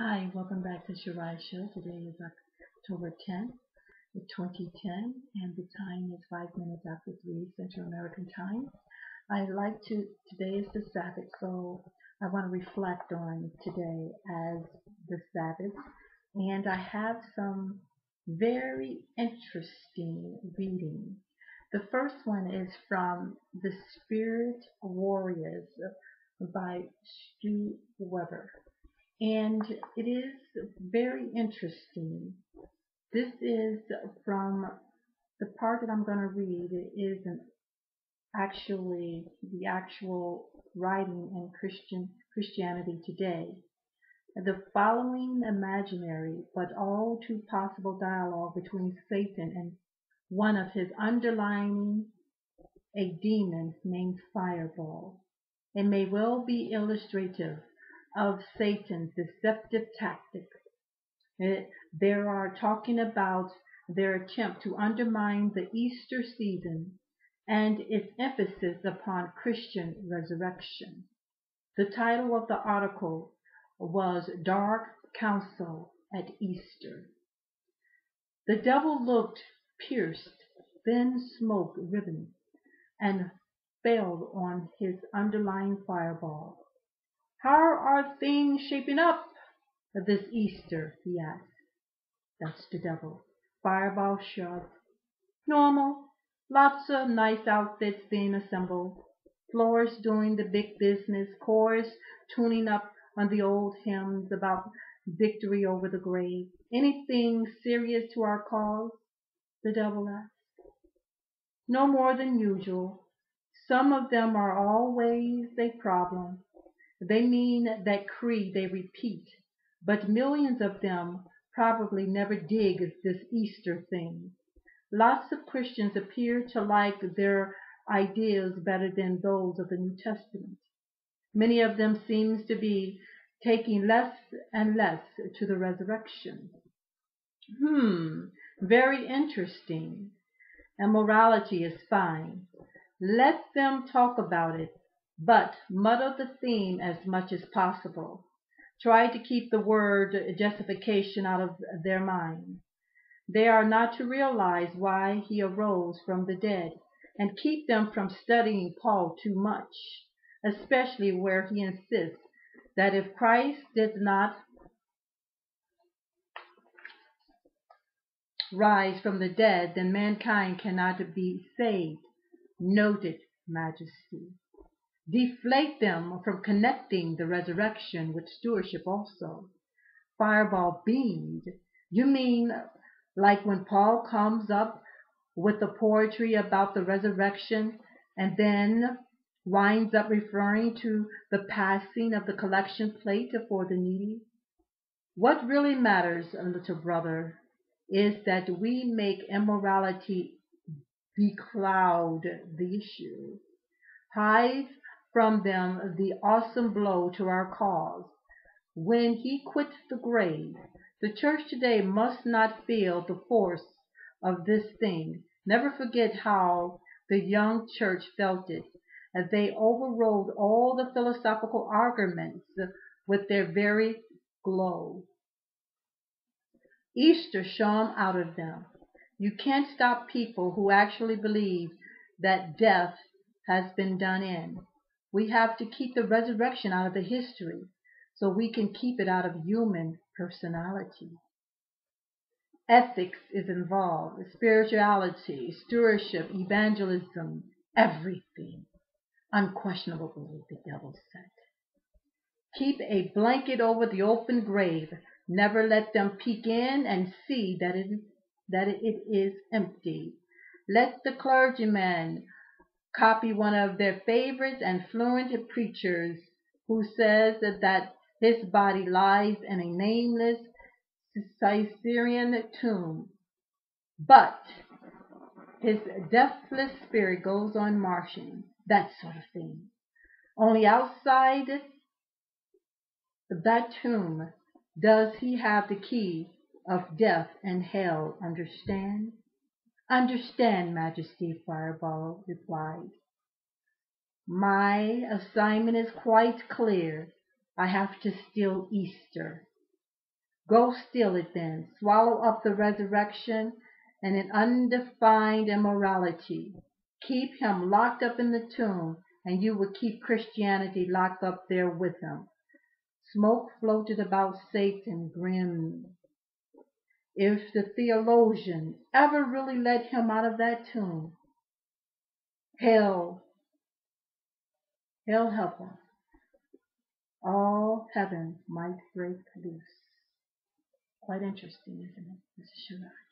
Hi, welcome back to Sarai Show. Today is October 10th, 2010, and the time is 5 minutes after 3 Central American Time. I'd like to, today is the Sabbath, so I want to reflect on today as the Sabbath, and I have some very interesting reading. The first one is from The Spirit Warriors by Stu Weber. And it is very interesting. This is from the part that I'm going to read is an actually the actual writing in Christian Christianity today. The following imaginary but all too possible dialogue between Satan and one of his underlying a demon named Fireball. It may well be illustrative of Satan's deceptive tactics. They are talking about their attempt to undermine the Easter season and its emphasis upon Christian resurrection. The title of the article was Dark Counsel at Easter. The devil looked pierced, thin smoke ribbon, and fell on his underlying fireball. How are things shaping up this Easter? he asked. That's the devil. Fireball shrugged. Normal. Lots of nice outfits being assembled. Florist doing the big business. Chorus tuning up on the old hymns about victory over the grave. Anything serious to our cause? The devil asked. No more than usual. Some of them are always a problem. They mean that creed they repeat, but millions of them probably never dig this Easter thing. Lots of Christians appear to like their ideas better than those of the New Testament. Many of them seems to be taking less and less to the resurrection. Hmm, very interesting. And morality is fine. Let them talk about it but muddle the theme as much as possible. Try to keep the word justification out of their minds. They are not to realize why he arose from the dead, and keep them from studying Paul too much, especially where he insists that if Christ did not rise from the dead, then mankind cannot be saved. Noted Majesty deflate them from connecting the resurrection with stewardship also. Fireball beamed. You mean like when Paul comes up with the poetry about the resurrection and then winds up referring to the passing of the collection plate for the needy? What really matters, little brother, is that we make immorality becloud the issue. Hide from them the awesome blow to our cause. When he quits the grave, the church today must not feel the force of this thing. Never forget how the young church felt it, as they overrode all the philosophical arguments with their very glow. Easter shone out of them. You can't stop people who actually believe that death has been done in. We have to keep the resurrection out of the history so we can keep it out of human personality. Ethics is involved, spirituality, stewardship, evangelism, everything. Unquestionable Unquestionably, the devil said. Keep a blanket over the open grave. Never let them peek in and see that it, that it is empty. Let the clergyman copy one of their favorite and fluent preachers who says that his body lies in a nameless Caesarean tomb, but his deathless spirit goes on marching, that sort of thing. Only outside that tomb does he have the key of death and hell, understand? Understand, Majesty, Fireball replied. My assignment is quite clear. I have to steal Easter. Go steal it then. Swallow up the resurrection and an undefined immorality. Keep him locked up in the tomb, and you will keep Christianity locked up there with him. Smoke floated about Satan grim. If the theologian ever really let him out of that tomb, hell, hell help us, all heaven might break loose. Quite interesting, isn't it? Is Sarai.